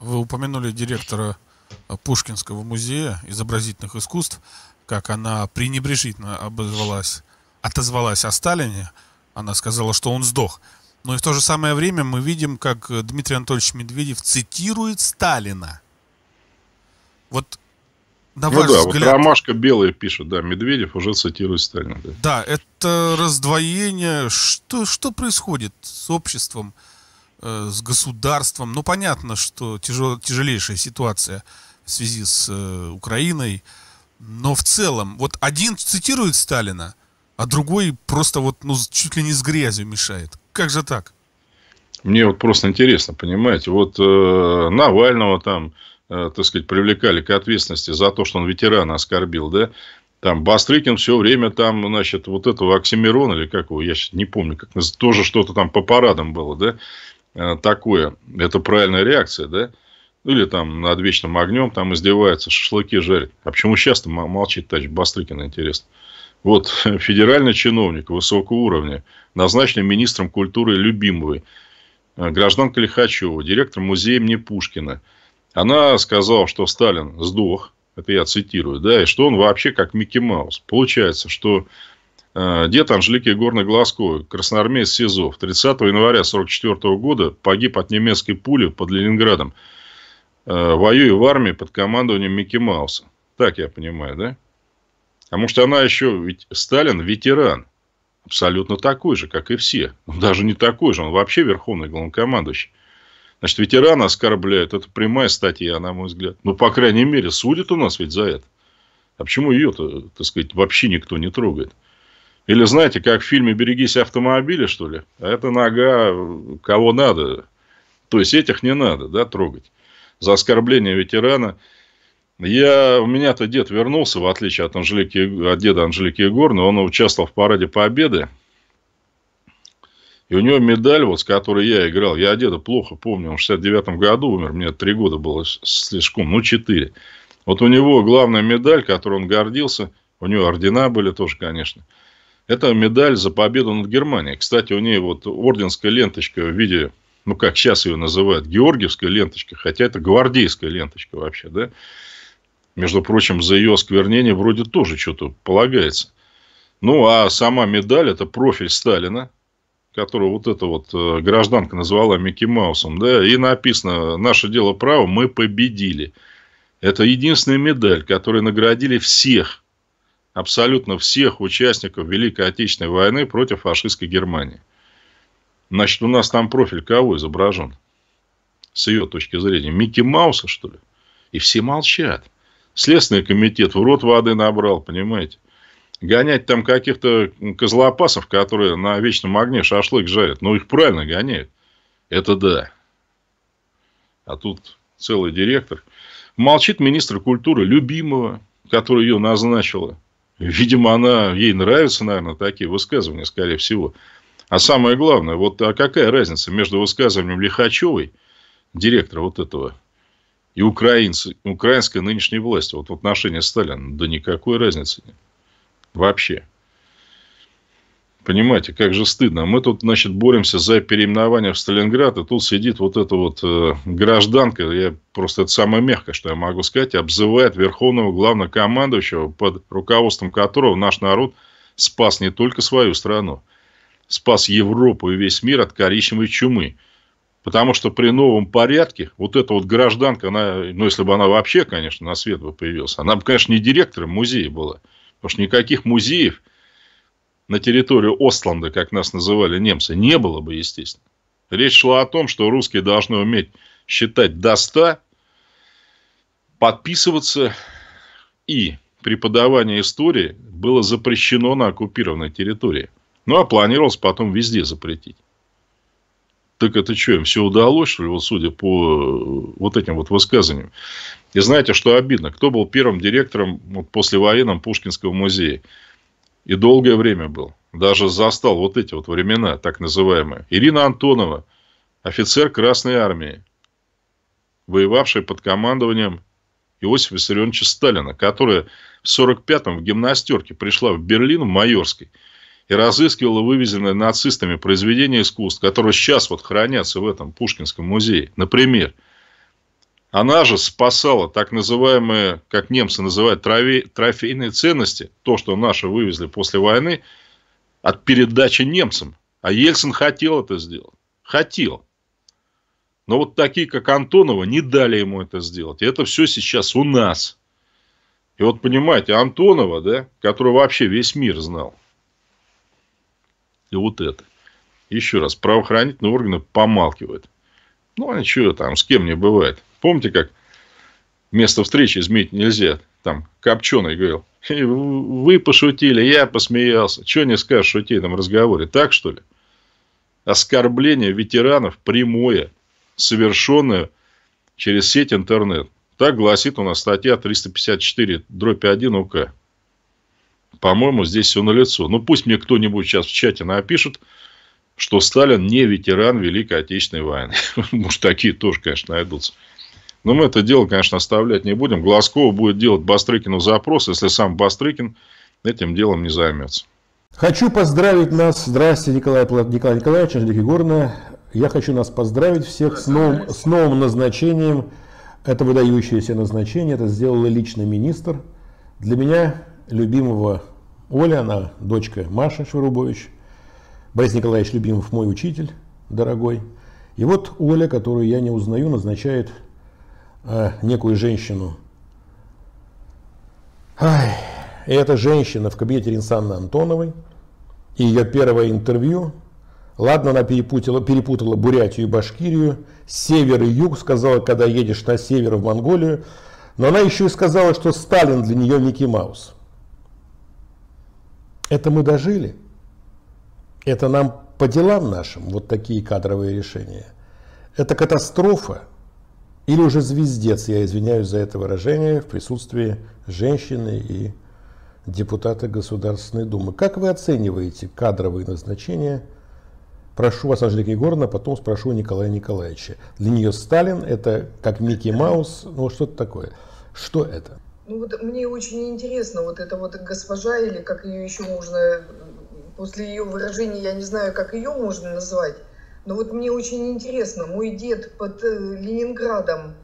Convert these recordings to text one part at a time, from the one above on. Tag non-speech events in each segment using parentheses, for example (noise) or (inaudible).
Вы упомянули директора Пушкинского музея изобразительных искусств, как она пренебрежительно обозвалась, отозвалась о Сталине. Она сказала, что он сдох. Но и в то же самое время мы видим, как Дмитрий Анатольевич Медведев цитирует Сталина. Вот на ну ваш да, взгляд... вот Ромашка белая пишет, да, Медведев уже цитирует Сталина. Да, да это раздвоение. Что, что происходит с обществом, э, с государством? Ну, понятно, что тяжел, тяжелейшая ситуация в связи с э, Украиной, но в целом, вот один цитирует Сталина, а другой просто вот, ну, чуть ли не с грязью мешает. Как же так? Мне вот просто интересно, понимаете, вот э, Навального там, э, так сказать, привлекали к ответственности за то, что он ветерана оскорбил, да, там Бастрыкин все время там, значит, вот этого Оксимирона, или как его, я сейчас не помню, как тоже что-то там по парадам было, да, такое. Это правильная реакция, да? Или там над вечным огнем там издевается, шашлыки жарит. А почему сейчас молчит товарищ Бастрыкин, интересно? Вот (laughs) федеральный чиновник высокого уровня, назначенный министром культуры Любимовой, э, гражданка Лихачева, директор музея имени Пушкина. Она сказала, что Сталин сдох, это я цитирую, да, и что он вообще как Микки Маус. Получается, что э, дед Анжелики Егорной Глазковой, красноармеец СИЗО, 30 января 1944 года погиб от немецкой пули под Ленинградом Э, воюя в армии под командованием Микки Мауса. Так я понимаю, да? Потому что она еще, ведь Сталин ветеран. Абсолютно такой же, как и все. Даже не такой же, он вообще верховный главнокомандующий. Значит, ветерана оскорбляют. Это прямая статья, на мой взгляд. Ну, по крайней мере, судят у нас ведь за это. А почему ее-то, так сказать, вообще никто не трогает? Или, знаете, как в фильме «Берегись автомобиля», что ли? А это нога кого надо. То есть, этих не надо, да, трогать за оскорбление ветерана. Я, у меня-то дед вернулся, в отличие от, Анжелики, от деда Анжелики Егоровны. Он участвовал в параде Победы. И у него медаль, вот, с которой я играл. Я деда плохо помню. Он в 69 году умер. Мне три года было слишком. Ну, четыре. Вот у него главная медаль, которой он гордился. У него ордена были тоже, конечно. Это медаль за победу над Германией. Кстати, у нее вот орденская ленточка в виде ну, как сейчас ее называют, георгиевская ленточка, хотя это гвардейская ленточка вообще, да. Между прочим, за ее осквернение вроде тоже что-то полагается. Ну, а сама медаль – это профиль Сталина, которую вот эта вот э, гражданка назвала Микки Маусом, да, и написано «Наше дело право, мы победили». Это единственная медаль, которой наградили всех, абсолютно всех участников Великой Отечественной войны против фашистской Германии. Значит, у нас там профиль кого изображен? С ее точки зрения. Микки Мауса, что ли? И все молчат. Следственный комитет в рот воды набрал, понимаете? Гонять там каких-то козлопасов, которые на вечном огне шашлык жарят. Ну, их правильно гоняют. Это да. А тут целый директор. Молчит министр культуры любимого, который ее назначила. Видимо, она, ей нравятся, наверное, такие высказывания, скорее всего. А самое главное, вот а какая разница между высказыванием Лихачевой, директора вот этого, и украинцы, украинской нынешней власти вот в отношении Сталина? Да никакой разницы нет. Вообще. Понимаете, как же стыдно. Мы тут, значит, боремся за переименование в Сталинград, и тут сидит вот эта вот э, гражданка, я просто это самое мягкое, что я могу сказать, обзывает верховного главнокомандующего, под руководством которого наш народ спас не только свою страну, спас Европу и весь мир от коричневой чумы. Потому что при новом порядке вот эта вот гражданка, она, ну, если бы она вообще, конечно, на свет бы появилась, она бы, конечно, не директором музея была. Потому что никаких музеев на территории Остланда, как нас называли немцы, не было бы, естественно. Речь шла о том, что русские должны уметь считать до 100, подписываться и преподавание истории было запрещено на оккупированной территории. Ну, а планировалось потом везде запретить. Так это что, им все удалось, что ли, вот судя по э, вот этим вот высказываниям? И знаете, что обидно? Кто был первым директором вот, послевоенном Пушкинского музея? И долгое время был. Даже застал вот эти вот времена, так называемые. Ирина Антонова, офицер Красной Армии, воевавшая под командованием Иосифа Виссарионовича Сталина, которая в 45-м в гимнастерке пришла в Берлин, в Майорской – и разыскивала вывезенные нацистами произведения искусств, которые сейчас вот хранятся в этом Пушкинском музее. Например, Она же спасала так называемые, как немцы называют, трофей, трофейные ценности, то, что наши вывезли после войны, от передачи немцам. А Ельцин хотел это сделать. Хотел. Но вот такие, как Антонова, не дали ему это сделать. И это все сейчас у нас. И вот понимаете, Антонова, да, который вообще весь мир знал. И вот это. Еще раз, правоохранительные органы помалкивают. Ну, а ничего там, с кем не бывает. Помните, как место встречи изменить нельзя? Там Копченый говорил. Вы пошутили, я посмеялся. Чего не скажешь в шутейном разговоре? Так, что ли? Оскорбление ветеранов прямое, совершенное через сеть интернет. Так гласит у нас статья 354, дробь 1 УК. По-моему, здесь все налицо. Ну, пусть мне кто-нибудь сейчас в чате напишет, что Сталин не ветеран Великой Отечественной войны. (laughs) Может, такие тоже, конечно, найдутся. Но мы это дело, конечно, оставлять не будем. Глазкова будет делать Бастрыкину запрос, если сам Бастрыкин этим делом не займется. Хочу поздравить нас. Здравствуйте, Николай, Николай Николаевич, Анжелика Егоровна. Я хочу нас поздравить всех с новым, с новым назначением. Это выдающееся назначение. Это сделал лично министр. Для меня, любимого Оля, она дочка Маша Шурубович. Борис Николаевич Любимов мой учитель, дорогой. И вот Оля, которую я не узнаю, назначает э, некую женщину. Ай, и эта женщина в кабинете Ринсанны Антоновой, и ее первое интервью, ладно, она перепутала, перепутала Бурятию и Башкирию, север и юг, сказала, когда едешь на север в Монголию, но она еще и сказала, что Сталин для нее Микки Маус. Это мы дожили. Это нам по делам нашим, вот такие кадровые решения. Это катастрофа, или уже звездец, я извиняюсь за это выражение, в присутствии женщины и депутата Государственной Думы. Как вы оцениваете кадровые назначения? Прошу вас, Анжелика Егоровна, потом спрошу Николая Николаевича. Для нее Сталин это как Микки Маус, ну что-то такое. Что это? Ну вот мне очень интересно, вот эта вот госпожа, или как ее еще можно, после ее выражения, я не знаю, как ее можно назвать, но вот мне очень интересно, мой дед под э, Ленинградом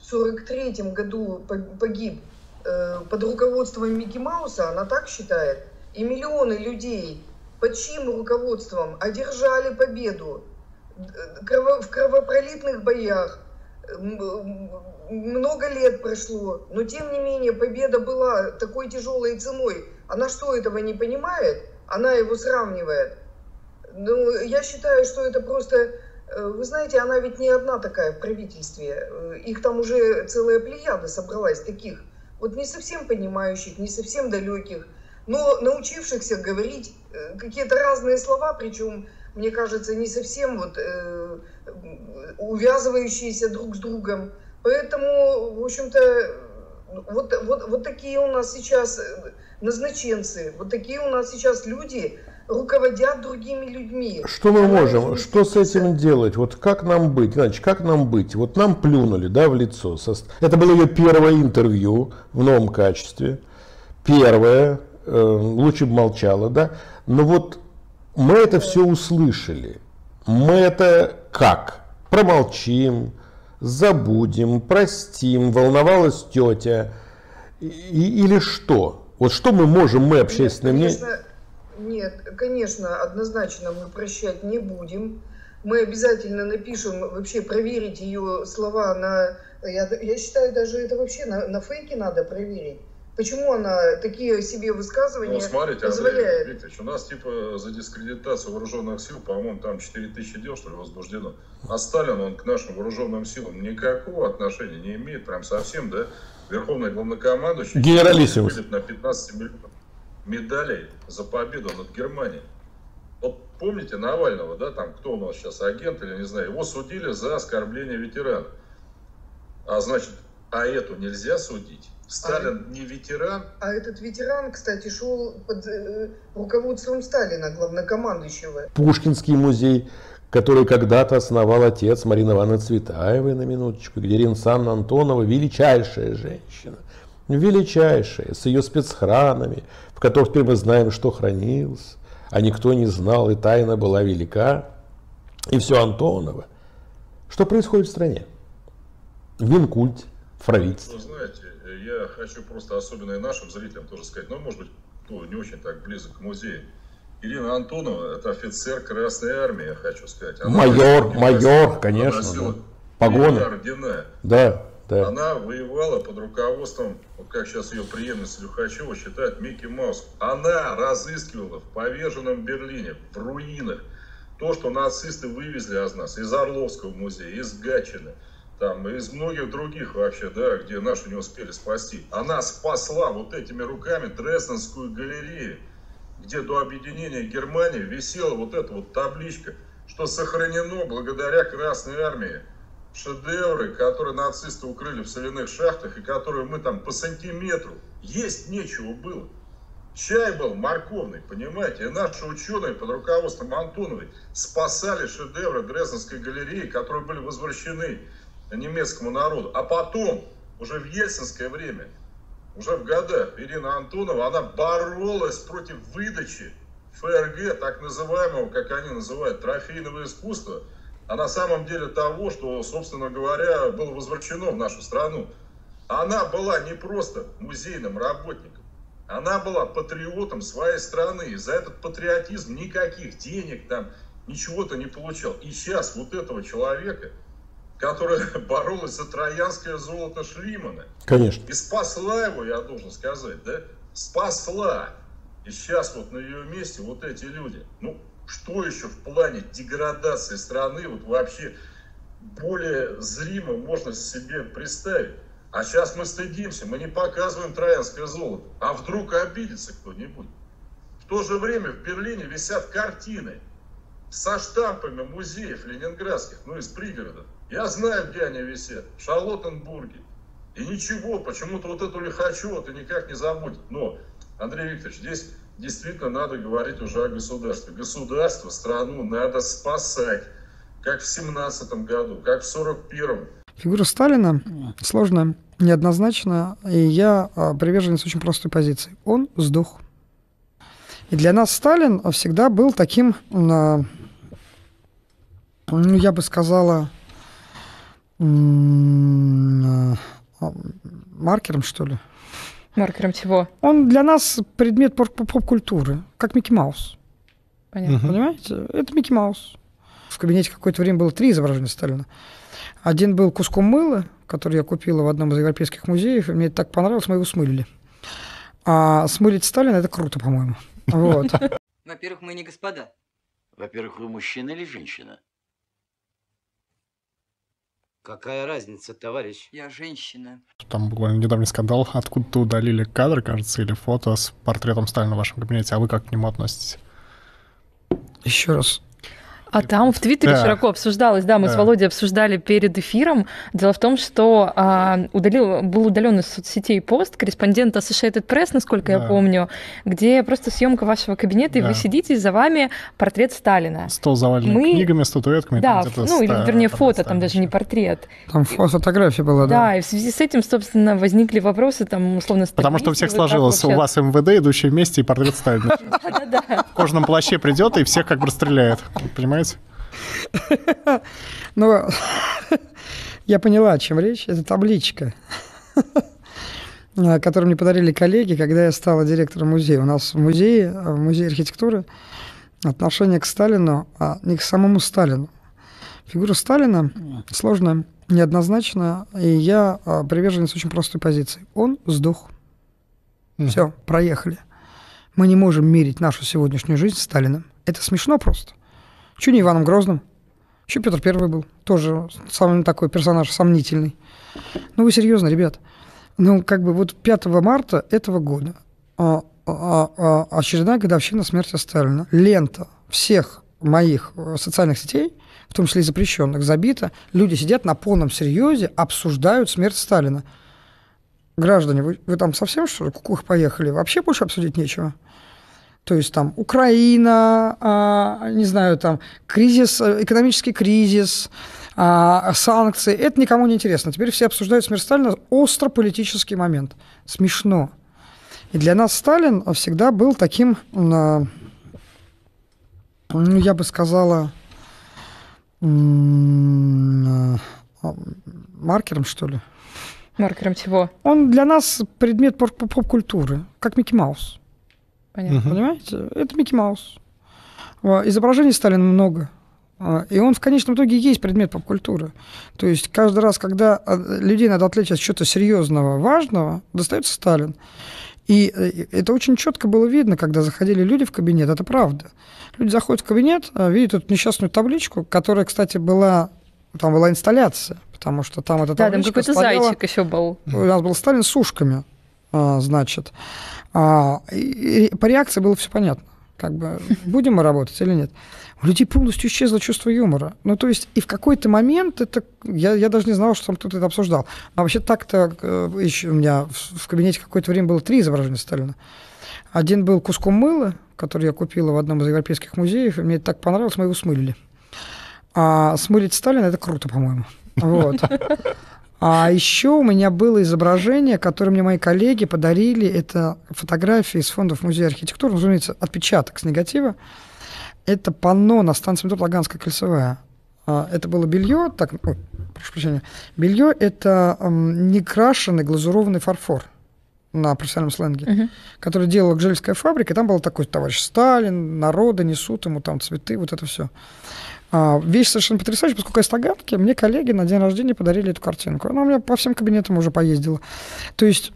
в 43 году погиб э, под руководством Микки Мауса, она так считает, и миллионы людей под чьим руководством одержали победу в кровопролитных боях, много лет прошло, но тем не менее победа была такой тяжелой ценой. Она что, этого не понимает? Она его сравнивает. Ну, я считаю, что это просто... Э, вы знаете, она ведь не одна такая в правительстве. Э, их там уже целая плеяда собралась таких. Вот не совсем понимающих, не совсем далеких, но научившихся говорить э, какие-то разные слова, причем, мне кажется, не совсем вот увязывающиеся друг с другом. Поэтому, в общем-то, вот, вот, вот такие у нас сейчас назначенцы, вот такие у нас сейчас люди, руководят другими людьми. Что мы можем, что с этим делать? Вот как нам быть, Иначе, как нам быть? Вот нам плюнули, да, в лицо. Это было ее первое интервью в новом качестве. Первое, э, лучше бы молчала, да. Но вот мы это все услышали. Мы это как? Промолчим, забудем, простим, волновалась тетя. И, или что? Вот что мы можем, мы общественное мнение... Нет, конечно, однозначно мы прощать не будем. Мы обязательно напишем, вообще проверить ее слова на... Я, я считаю, даже это вообще на, на фейке надо проверить. Почему она такие себе высказывания ну, смотрите, позволяет? Андрей Викторович, у нас типа за дискредитацию вооруженных сил, по-моему, там 4 тысячи дел, что ли, возбуждено. А Сталин, он к нашим вооруженным силам никакого отношения не имеет, прям совсем, да? Верховный главнокомандующий... Генералиссимус. На 15 миллионов медалей за победу над Германией. Вот помните Навального, да, там кто у нас сейчас, агент или не знаю, его судили за оскорбление ветерана. А значит, а эту нельзя судить? Сталин а, не ветеран? А этот ветеран, кстати, шел под э, руководством Сталина, главнокомандующего. Пушкинский музей, который когда-то основал отец Марины Ивановны Цветаевой, на минуточку, где Ринсан Антонова, величайшая женщина, величайшая, с ее спецхранами, в которых теперь мы знаем, что хранилось, а никто не знал, и тайна была велика, и все Антонова. Что происходит в стране? в Минкульте, в правительстве. Вы знаете, я хочу просто особенно и нашим зрителям тоже сказать, ну, может быть, кто не очень так близок к музею. Ирина Антонова – это офицер Красной Армии, я хочу сказать. Она майор, майор, конечно. Да. Погоны. Ордена. Да, да. Она воевала под руководством, вот как сейчас ее преемница Люхачева считает, Микки Маус. Она разыскивала в поверженном Берлине, в руинах, то, что нацисты вывезли из нас, из Орловского музея, из Гатчины, там, из многих других вообще, да, где наши не успели спасти. Она спасла вот этими руками Дрезденскую галерею, где до объединения Германии висела вот эта вот табличка, что сохранено благодаря Красной Армии шедевры, которые нацисты укрыли в соляных шахтах и которые мы там по сантиметру есть нечего было. Чай был морковный, понимаете? И наши ученые под руководством Антоновой спасали шедевры Дрезденской галереи, которые были возвращены немецкому народу. А потом, уже в ельцинское время, уже в годах, Ирина Антонова, она боролась против выдачи ФРГ, так называемого, как они называют, трофейного искусства – а на самом деле того, что, собственно говоря, было возвращено в нашу страну. Она была не просто музейным работником, она была патриотом своей страны. И за этот патриотизм никаких денег там, ничего-то не получал. И сейчас вот этого человека, которая (laughs) боролась за троянское золото Шлимана. Конечно. И спасла его, я должен сказать, да? Спасла. И сейчас вот на ее месте вот эти люди. Ну, что еще в плане деградации страны вот вообще более зримо можно себе представить. А сейчас мы стыдимся, мы не показываем троянское золото. А вдруг обидится кто-нибудь? В то же время в Берлине висят картины со штампами музеев ленинградских, ну из пригородов. Я знаю, где они висят. В Шарлоттенбурге. И ничего, почему-то вот эту лихачу это никак не забудет. Но, Андрей Викторович, здесь действительно надо говорить уже о государстве. Государство, страну надо спасать, как в семнадцатом году, как в сорок первом. Фигура Сталина сложная, неоднозначная, и я а, приверженец очень простой позиции. Он сдох. И для нас Сталин всегда был таким, ну, я бы сказала, а, маркером, что ли, Маркером чего? Он для нас предмет поп-культуры, как Микки Маус. Понятно. Угу. Понимаете? Это Микки Маус. В кабинете какое-то время было три изображения Сталина. Один был куском мыла, который я купила в одном из европейских музеев, и мне это так понравилось, мы его смылили. А смылить Сталина – это круто, по-моему. Вот. (laughs) Во-первых, мы не господа. Во-первых, вы мужчина или женщина? Какая разница, товарищ? Я женщина. Там буквально недавний скандал. Откуда-то удалили кадр, кажется, или фото с портретом Сталина в вашем кабинете. А вы как к нему относитесь? Еще раз. А там в Твиттере да. широко обсуждалось, да, мы да. с Володей обсуждали перед эфиром. Дело в том, что а, удалил, был удален из соцсетей пост корреспондента Associated Press, насколько да. я помню, где просто съемка вашего кабинета, да. и вы сидите, и за вами портрет Сталина. Стол завален мы... книгами, статуэтками. Да, ну, или, вернее, фото, там даже не портрет. Там фотография была, да. Да, и в связи с этим, собственно, возникли вопросы, там, условно, Потому что у всех сложилось, у вас МВД, идущий вместе, и портрет Сталина. (laughs) В кожаном плаще придет и всех как бы расстреляет, понимаете? Но (laughs) (laughs) я поняла, о чем речь. Это табличка, (laughs) которую мне подарили коллеги, когда я стала директором музея. У нас в музее, в музее архитектуры, отношение к Сталину, а не к самому Сталину. Фигура Сталина сложная, неоднозначная, и я а, приверженец очень простой позиции. Он сдох. Все, проехали. Мы не можем мерить нашу сегодняшнюю жизнь Сталиным. Это смешно просто. Чего не Иваном Грозным? Еще Петр Первый был. Тоже самый такой персонаж сомнительный. Ну вы серьезно, ребят? Ну, как бы вот 5 марта этого года а, а, а, очередная годовщина смерти Сталина. Лента всех моих э, социальных сетей, в том числе и запрещенных, забита. Люди сидят на полном серьезе, обсуждают смерть Сталина. Граждане, вы, вы там совсем что ли кукух поехали? Вообще больше обсудить нечего? То есть там Украина, а, не знаю, там кризис, экономический кризис, а, санкции. Это никому не интересно. Теперь все обсуждают смерть Сталина. Остро политический момент. Смешно. И для нас Сталин всегда был таким, ну, я бы сказала, маркером, что ли. Маркером чего? Он для нас предмет поп-культуры, как Микки Маус. Понятно. Понимаете? Это Микки Маус. Изображений Сталина много. А, и он в конечном итоге есть предмет поп-культуры. То есть каждый раз, когда а, людей надо отвлечь от чего-то серьезного, важного, достается Сталин. И э, это очень четко было видно, когда заходили люди в кабинет, это правда. Люди заходят в кабинет, а, видят эту несчастную табличку, которая, кстати, была, там была инсталляция, потому что там эта да, табличка Да, там какой-то зайчик еще был. У нас был Сталин с ушками, значит. И по реакции было все понятно. Как бы (laughs) будем мы работать или нет. У людей полностью исчезло чувство юмора. Ну, то есть, и в какой-то момент это... Я, я даже не знал, что там кто-то это обсуждал. А вообще так-то э, еще у меня в, в кабинете какое-то время было три изображения Сталина. Один был куском мыла, который я купила в одном из европейских музеев, и мне это так понравилось, мы его смылили. А смылить Сталина – это круто, по-моему. Вот. А еще у меня было изображение, которое мне мои коллеги подарили. Это фотографии из фондов Музея архитектуры, разумеется, отпечаток с негатива. Это панно на станции метро Таганская кольцевая. А, это было белье, так, ой, прошу прощения, белье это некрашенный глазурованный фарфор на профессиональном сленге, uh-huh. который делала Гжельская фабрика, и там был такой товарищ Сталин, народы несут ему там цветы, вот это все. А, вещь совершенно потрясающая, поскольку я с Таганки, мне коллеги на день рождения подарили эту картинку. Она у меня по всем кабинетам уже поездила. То есть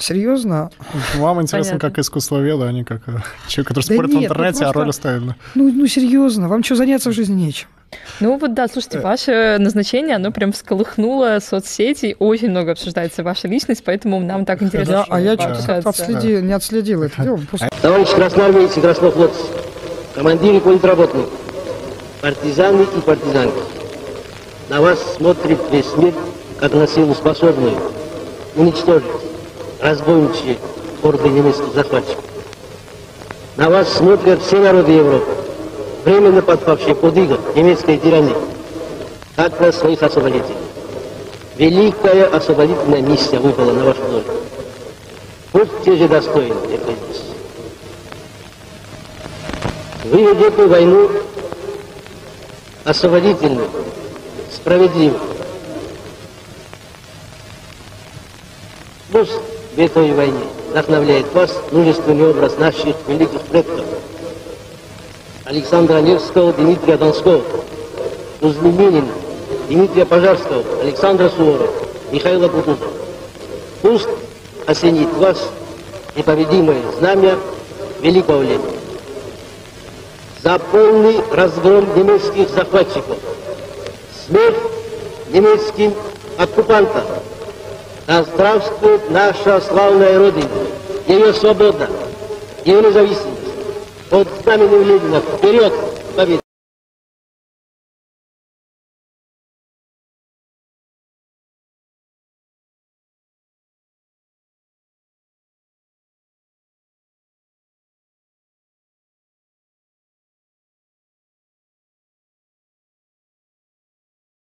Серьезно? Вам интересно, Понятно. как искусствоведа, а не как человек, который да спорит нет, в ну интернете, ну просто... а роль оставили. Ну, ну, серьезно, вам что, заняться в жизни нечем? Ну вот да, слушайте, э. ваше назначение, оно прям всколыхнуло соцсети, очень много обсуждается ваша личность, поэтому нам так интересно. Я, а я что-то отследи, не отследил это дело. Просто... Товарищ красноармейцы, краснофлотцы, командиры политработных, партизаны и партизанки. На вас смотрит весь мир, как на силу способную уничтожить разбойничьи орды немецких захватчиков. На вас смотрят все народы Европы, временно подпавшие под иго немецкой тирании, как на своих освободителей. Великая освободительная миссия выпала на вашу долю. Будьте же достойны этой миссии. Вы ведете войну освободительную, справедливую. Пусть в этой войне вдохновляет вас мужественный образ наших великих предков. Александра Невского, Дмитрия Донского, Кузьмы Минина, Дмитрия Пожарского, Александра Суворова, Михаила Кутузова. Пусть осенит вас непобедимое знамя великого лета за полный разгром немецких захватчиков, смерть немецким оккупантам. Да здравствует наша славная Родина, ее свобода, ее независимость. Под знаменем Ленина вперед, победа!